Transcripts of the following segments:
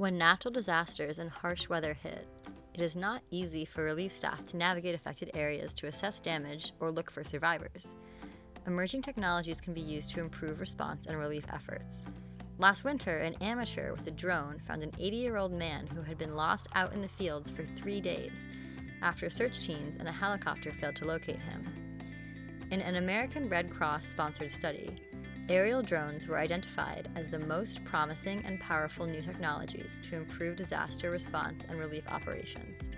When natural disasters and harsh weather hit, it is not easy for relief staff to navigate affected areas to assess damage or look for survivors. Emerging technologies can be used to improve response and relief efforts. Last winter, an amateur with a drone found an 80 year old man who had been lost out in the fields for three days after search teams and a helicopter failed to locate him. In an American Red Cross sponsored study, aerial drones were identified as the most promising and powerful new technologies to improve disaster response and relief operations.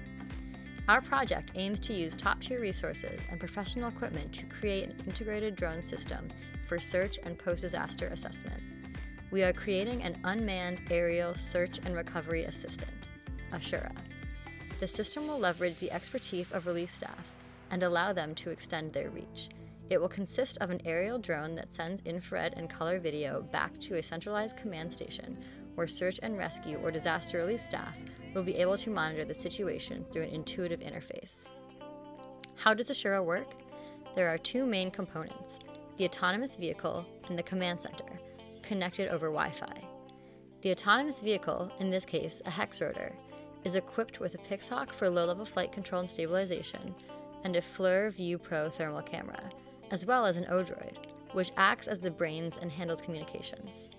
Our project aims to use top tier resources and professional equipment to create an integrated drone system for search and post disaster assessment. We are creating an unmanned aerial search and recovery assistant, Asura. The system will leverage the expertise of relief staff and allow them to extend their reach. It will consist of an aerial drone that sends infrared and color video back to a centralized command station where search and rescue or disaster relief staff will be able to monitor the situation through an intuitive interface. How does Asura work? There are two main components the autonomous vehicle and the command center, connected over Wi Fi. The autonomous vehicle, in this case a hex rotor, is equipped with a Pixhawk for low level flight control and stabilization, and a FLIR Vue Pro thermal camera, as well as an Odroid, which acts as the brains and handles communications.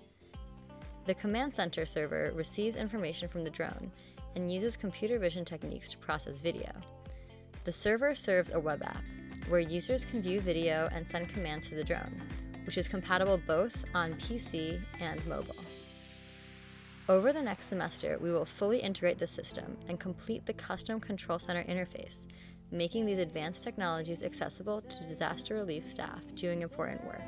The command center server receives information from the drone and uses computer vision techniques to process video. The server serves a web app where users can view video and send commands to the drone, which is compatible both on PC and mobile. Over the next semester, we will fully integrate the system and complete the custom control center interface, making these advanced technologies accessible to disaster relief staff doing important work.